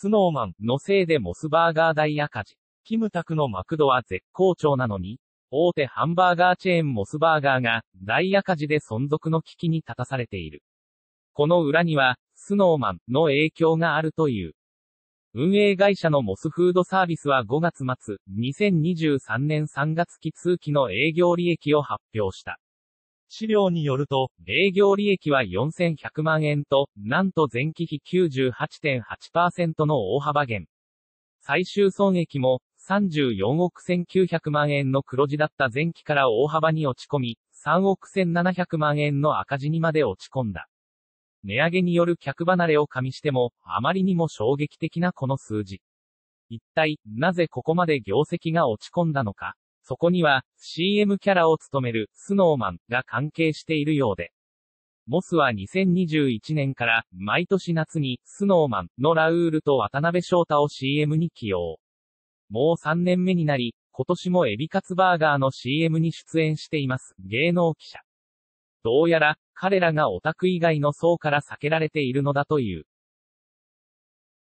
スノーマンのせいでモスバーガー大赤字。キムタクのマクドは絶好調なのに、大手ハンバーガーチェーンモスバーガーが大赤字で存続の危機に立たされている。この裏には、スノーマンの影響があるという。運営会社のモスフードサービスは5月末、2023年3月期通期の営業利益を発表した。資料によると、営業利益は4100万円と、なんと前期比98.8%の大幅減。最終損益も、34億1900万円の黒字だった前期から大幅に落ち込み、3億1700万円の赤字にまで落ち込んだ。値上げによる客離れを加味しても、あまりにも衝撃的なこの数字。一体、なぜここまで業績が落ち込んだのか。そこには、CM キャラを務める、スノーマンが関係しているようで。モスは2021年から、毎年夏に、スノーマンのラウールと渡辺翔太を CM に起用。もう3年目になり、今年もエビカツバーガーの CM に出演しています、芸能記者。どうやら、彼らがオタク以外の層から避けられているのだという。